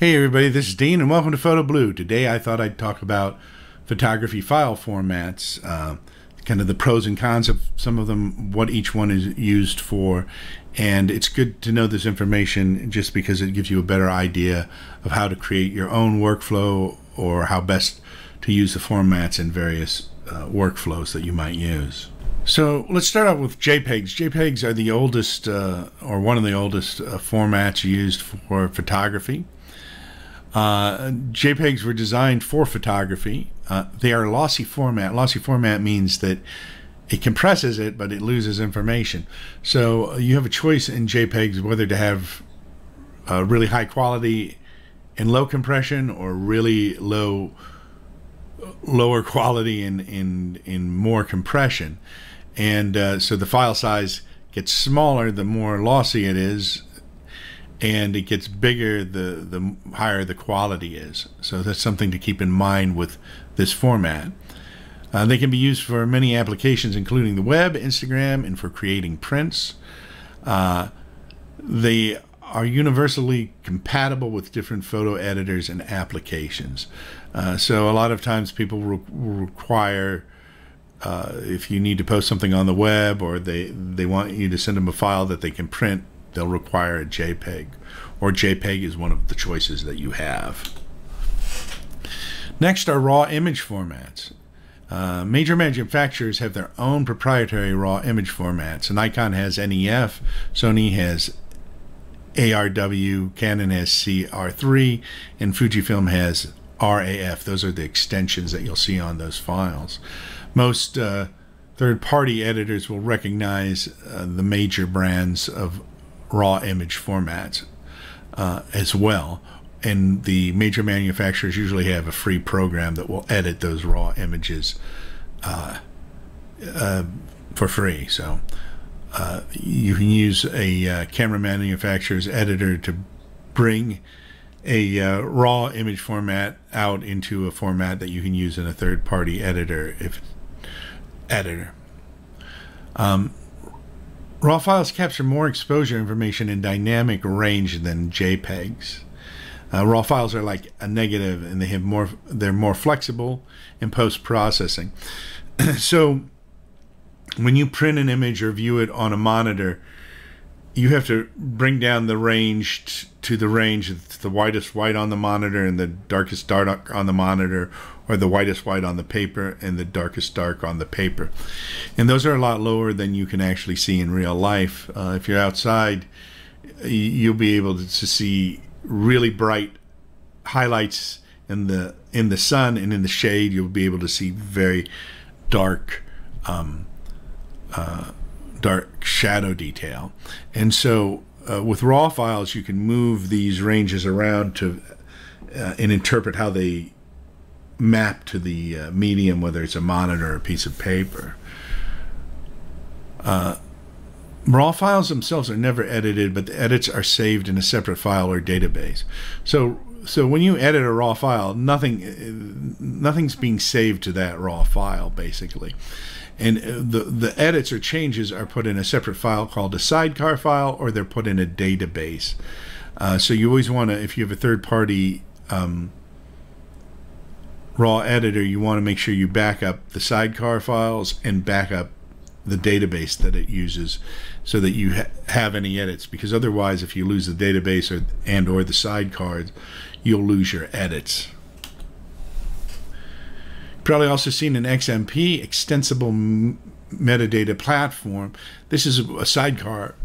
Hey everybody, this is Dean and welcome to Photo Blue. Today I thought I'd talk about photography file formats, uh, kind of the pros and cons of some of them, what each one is used for, and it's good to know this information just because it gives you a better idea of how to create your own workflow or how best to use the formats in various uh, workflows that you might use. So let's start out with JPEGs. JPEGs are the oldest, uh, or one of the oldest uh, formats used for photography. Uh, JPEGs were designed for photography. Uh, they are lossy format. Lossy format means that it compresses it, but it loses information. So uh, you have a choice in JPEGs whether to have uh, really high quality and low compression or really low lower quality and in, in, in more compression. And uh, so the file size gets smaller the more lossy it is and it gets bigger the the higher the quality is. So that's something to keep in mind with this format. Uh, they can be used for many applications, including the web, Instagram, and for creating prints. Uh, they are universally compatible with different photo editors and applications. Uh, so a lot of times people re require uh, if you need to post something on the web or they they want you to send them a file that they can print they'll require a JPEG, or JPEG is one of the choices that you have. Next are raw image formats. Uh, major manufacturers have their own proprietary raw image formats. Nikon has NEF, Sony has ARW, Canon has CR3, and Fujifilm has RAF. Those are the extensions that you'll see on those files. Most uh, third party editors will recognize uh, the major brands of raw image formats uh, as well. And the major manufacturers usually have a free program that will edit those raw images uh, uh, for free. So uh, you can use a uh, camera manufacturer's editor to bring a uh, raw image format out into a format that you can use in a third-party editor if editor. Um, RAW files capture more exposure information in dynamic range than JPEGs. Uh, RAW files are like a negative, and they have more. They're more flexible in post processing. so, when you print an image or view it on a monitor, you have to bring down the range to the range of the whitest white on the monitor and the darkest dark on the monitor, or the whitest white on the paper and the darkest dark on the paper. And those are a lot lower than you can actually see in real life. Uh, if you're outside, you'll be able to see really bright highlights in the in the sun and in the shade. You'll be able to see very dark. Um, uh, dark shadow detail. And so uh, with raw files, you can move these ranges around to uh, and interpret how they map to the uh, medium, whether it's a monitor or a piece of paper. Uh, raw files themselves are never edited, but the edits are saved in a separate file or database. So so when you edit a raw file, nothing nothing's being saved to that raw file basically and uh, the the edits or changes are put in a separate file called a sidecar file or they're put in a database. Uh, so you always want to if you have a third party um, raw editor you want to make sure you back up the sidecar files and back up the database that it uses so that you ha have any edits. Because otherwise if you lose the database or and or the sidecars you'll lose your edits Probably also seen an XMP, extensible metadata platform. This is a sidecar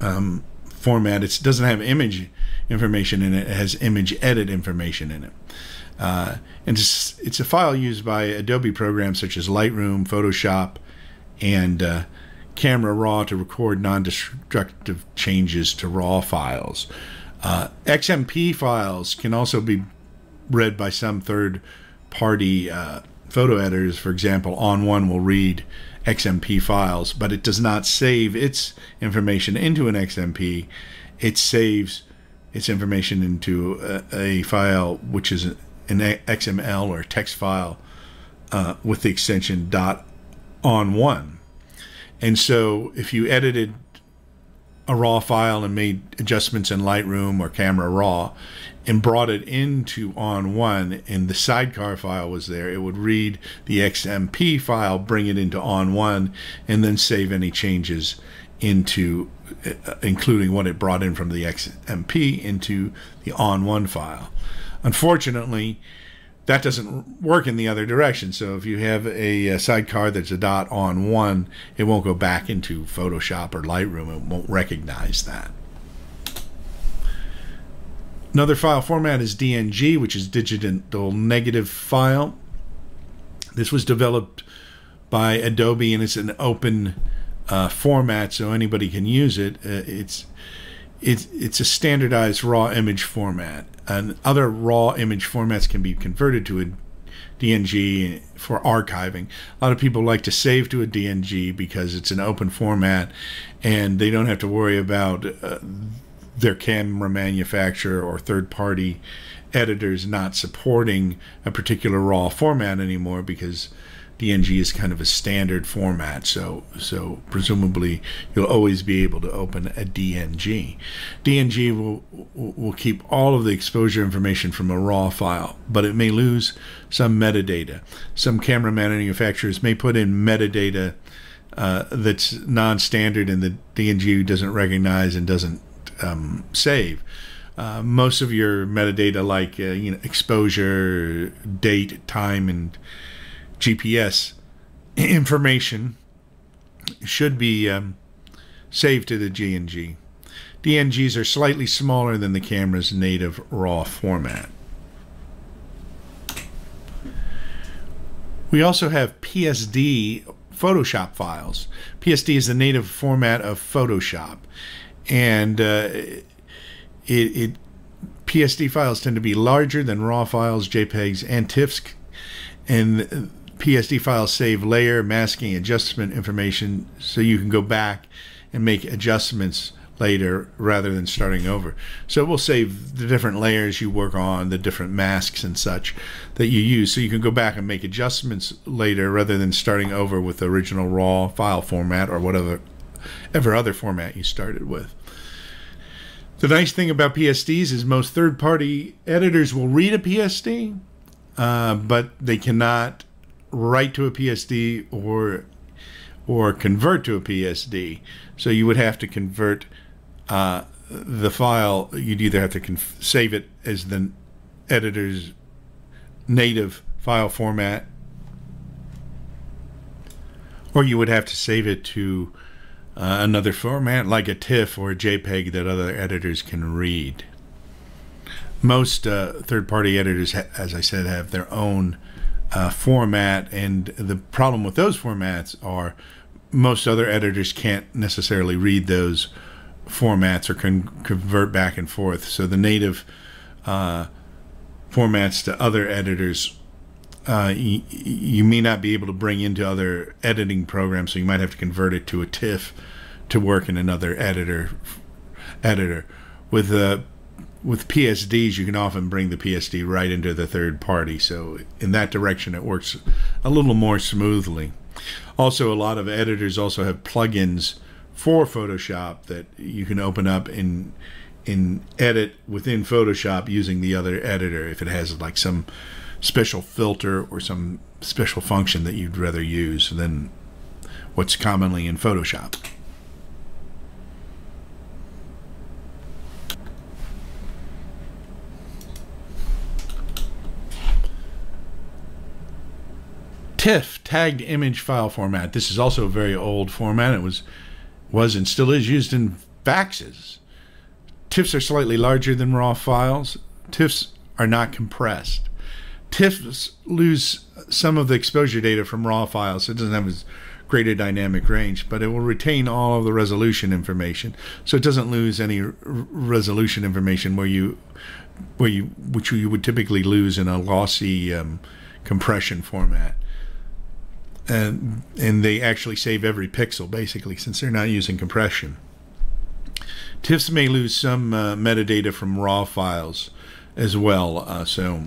um, format. It doesn't have image information in it. It has image edit information in it. Uh, and it's, it's, a file used by Adobe programs such as Lightroom, Photoshop, and uh, Camera Raw to record non-destructive changes to RAW files. Uh, XMP files can also be read by some third party uh, photo editors, for example, ON1 will read XMP files, but it does not save its information into an XMP. It saves its information into a, a file which is an XML or text file uh, with the extension dot on one. And so if you edited a raw file and made adjustments in Lightroom or Camera Raw and brought it into ON1 and the sidecar file was there, it would read the XMP file, bring it into ON1, and then save any changes into, uh, including what it brought in from the XMP, into the ON1 file. Unfortunately, that doesn't work in the other direction. So if you have a, a, sidecar that's a dot on one, it won't go back into Photoshop or Lightroom. It won't recognize that. Another file format is DNG, which is digital negative file. This was developed by Adobe and it's an open uh, format, so anybody can use it. Uh, it's it's it's a standardized raw image format and other raw image formats can be converted to a DNG for archiving. A lot of people like to save to a DNG because it's an open format and they don't have to worry about uh, their camera manufacturer or third party editors not supporting a particular raw format anymore because DNG is kind of a standard format, so so presumably you'll always be able to open a DNG. DNG will will keep all of the exposure information from a raw file, but it may lose some metadata. Some camera manufacturers may put in metadata uh, that's non-standard and the DNG doesn't recognize and doesn't um, save. Uh, most of your metadata, like uh, you know exposure, date, time, and GPS information should be um, saved to the DNG. DNGs are slightly smaller than the camera's native RAW format. We also have PSD Photoshop files. PSD is the native format of Photoshop, and uh, it, it PSD files tend to be larger than RAW files, JPEGs, and TIFFs, and PSD files save layer, masking, adjustment information so you can go back and make adjustments later rather than starting over. So it will save the different layers you work on, the different masks and such that you use. So you can go back and make adjustments later rather than starting over with the original raw file format or whatever ever other format you started with. The nice thing about PSDs is most third party editors will read a PSD, uh, but they cannot write to a PSD or or convert to a PSD. So you would have to convert uh, the file. You'd either have to save it as the editor's native file format, or you would have to save it to uh, another format like a TIFF or a JPEG that other editors can read. Most uh, third-party editors, as I said, have their own uh, format, and the problem with those formats are most other editors can't necessarily read those formats or can convert back and forth. So the native uh, formats to other editors, uh, y- you may not be able to bring into other editing programs. So you might have to convert it to a TIFF to work in another editor. Editor with the with PSDs, you can often bring the PSD right into the third party. So in that direction, it works a little more smoothly. Also, a lot of editors also have plugins for Photoshop that you can open up and in edit within Photoshop using the other editor if it has like some special filter or some special function that you'd rather use than what's commonly in Photoshop. TIFF, tagged image file format. This is also a very old format. It was was and still is used in faxes. TIFFs are slightly larger than raw files. TIFFs are not compressed. TIFFs lose some of the exposure data from raw files, so it doesn't have as great a dynamic range, but it will retain all of the resolution information, so it doesn't lose any resolution information where you, where you, which you would typically lose in a lossy um, compression format and and they actually save every pixel basically since they're not using compression. TIFFs may lose some uh, metadata from raw files as well. Uh, so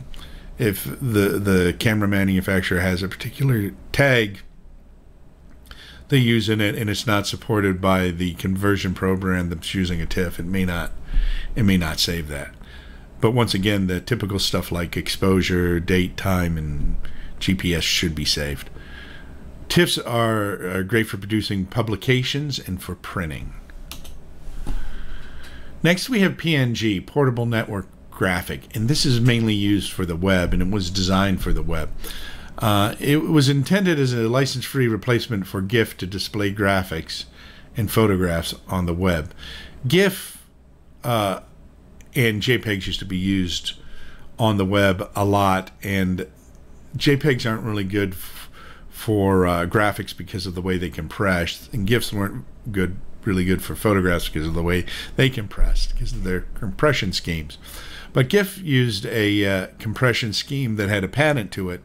if the the camera manufacturer has a particular tag they use in it and it's not supported by the conversion program that's using a TIFF, it may not it may not save that. But once again, the typical stuff like exposure, date, time, and GPS should be saved. TIFFs are, are great for producing publications and for printing. Next, we have PNG, Portable Network Graphic, and this is mainly used for the web, and it was designed for the web. Uh, it was intended as a license free replacement for GIF to display graphics and photographs on the web. GIF uh, and JPEGs used to be used on the web a lot, and JPEGs aren't really good for uh, graphics because of the way they compress, and GIFs weren't good, really good for photographs because of the way they compressed, because of their compression schemes. But GIF used a uh, compression scheme that had a patent to it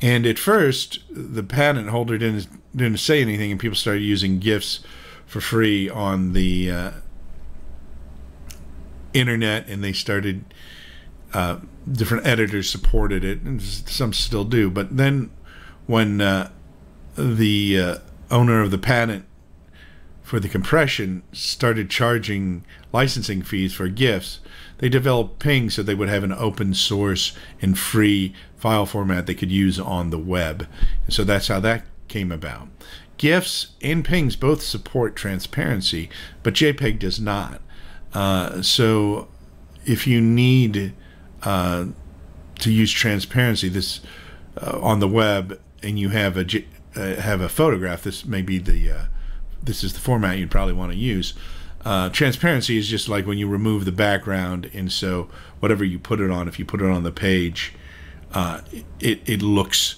and at first, the patent holder didn't didn't say anything, and people started using GIFs for free on the uh, internet, and they started. Uh, different editors supported it, and some still do. But then, when uh, the uh, owner of the patent for the compression started charging licensing fees for GIFs, they developed Ping so they would have an open source and free file format they could use on the web. And so that's how that came about. GIFs and PINGs both support transparency, but JPEG does not. Uh, so if you need uh, to use transparency this uh, on the web and you have a uh, have a photograph, this may be the uh, this is the format you'd probably want to use. Uh, transparency is just like when you remove the background, and so whatever you put it on, if you put it on the page, uh, it it looks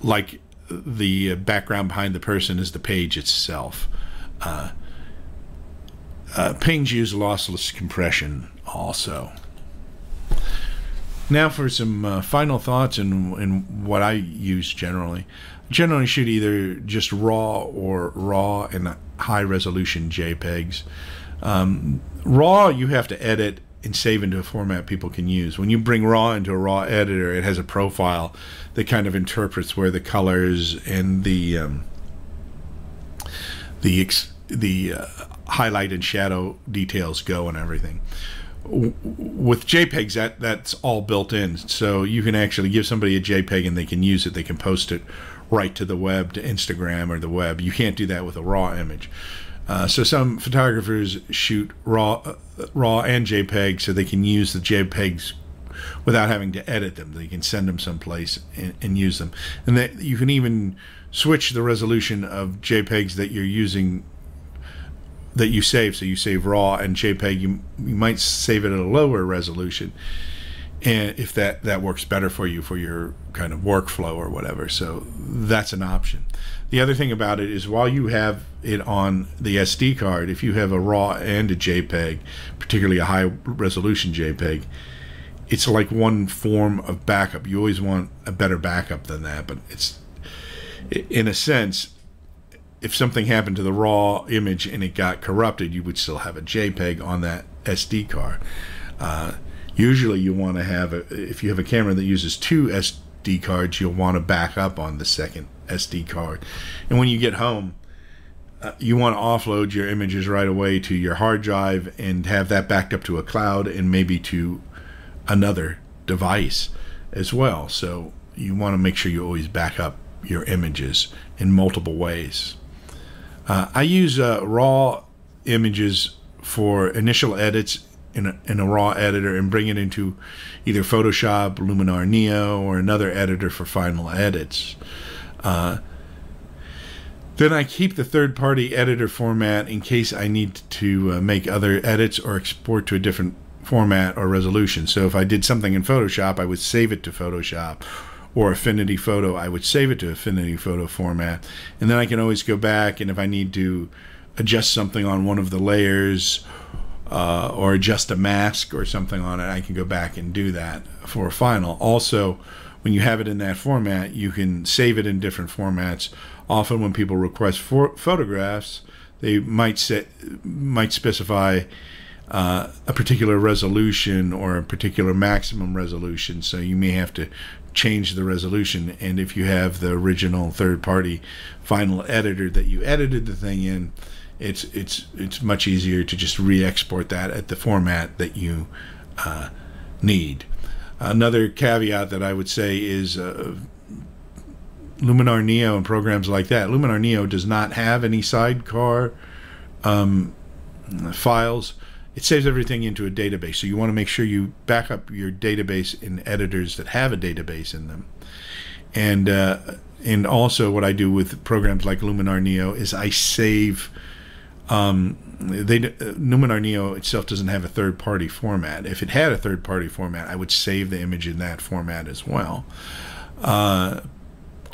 like the background behind the person is the page itself. Uh, uh, lossless compression also. Now for some uh, final thoughts and, and what I use generally. Generally shoot either just raw or raw and high resolution JPEGs. Um, raw you have to edit and save into a format people can use. When you bring RAW into a RAW editor, it has a profile that kind of interprets where the colors and the um, the the uh, highlight and shadow details go and everything. With JPEGs, that that's all built in, so you can actually give somebody a JPEG and they can use it. They can post it right to the web, to Instagram or the web. You can't do that with a RAW image. Uh, so some photographers shoot raw, uh, raw and JPEG, so they can use the JPEGs without having to edit them. They can send them someplace and, and use them, and that you can even switch the resolution of JPEGs that you're using that you save. So you save raw and JPEG. You you might save it at a lower resolution, and if that that works better for you for your kind of workflow or whatever. So that's an option. The other thing about it is while you have it on the SD card, if you have a RAW and a JPEG, particularly a high resolution JPEG, it's like one form of backup. You always want a better backup than that, but it's in a sense, if something happened to the raw image and it got corrupted, you would still have a JPEG on that SD card. Uh, usually, you want to have a, if you have a camera that uses two SD cards, you'll want to back up on the second SD card. And when you get home, uh, you want to offload your images right away to your hard drive and have that backed up to a cloud and maybe to another device as well. So you want to make sure you always back up your images in multiple ways. Uh, I use uh, raw images for initial edits in a, in a raw editor and bring it into either Photoshop, Luminar Neo, or another editor for final edits. Uh, then I keep the third party editor format in case I need to uh, make other edits or export to a different format or resolution. So if I did something in Photoshop, I would save it to Photoshop or Affinity Photo, I would save it to Affinity Photo format. And then I can always go back and if I need to adjust something on one of the layers uh, or adjust a mask or something on it, I can go back and do that for a final. Also, when you have it in that format, you can save it in different formats. Often, when people request photographs, they might set might specify uh, a particular resolution or a particular maximum resolution. So you may have to change the resolution. And if you have the original third party final editor that you edited the thing in, it's it's it's much easier to just re-export that at the format that you uh, need. Another caveat that I would say is uh, Luminar Neo and programs like that. Luminar Neo does not have any sidecar um, files. It saves everything into a database. So you want to make sure you back up your database in editors that have a database in them. And uh, and also what I do with programs like Luminar Neo is I save. Um, they Luminar Neo itself doesn't have a third-party format. If it had a third-party format, I would save the image in that format as well. Uh,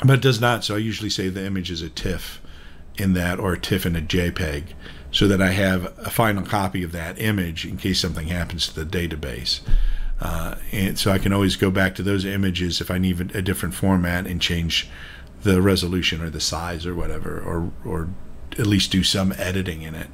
but it does not. So I usually save the image as a TIFF in that, or a TIFF in a JPEG, so that I have a final copy of that image in case something happens to the database. Uh, and so I can always go back to those images if I need a different format and change the resolution or the size or whatever, or or at least do some editing in it.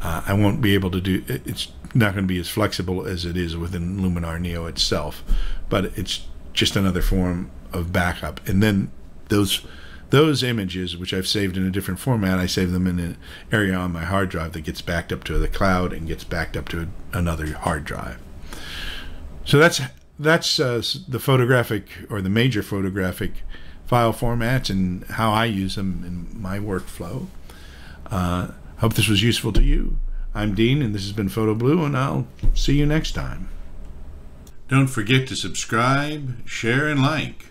Uh, I won't be able to do. It's not going to be as flexible as it is within Luminar Neo itself, but it's just another form of backup. And then those those images, which I've saved in a different format, I save them in an area on my hard drive that gets backed up to the cloud and gets backed up to another hard drive. So that's that's uh, the photographic or the major photographic file formats and how I use them in my workflow. Uh, hope this was useful to you. I'm Dean, and this has been Photo Blue, and I'll see you next time. Don't forget to subscribe, share, and like.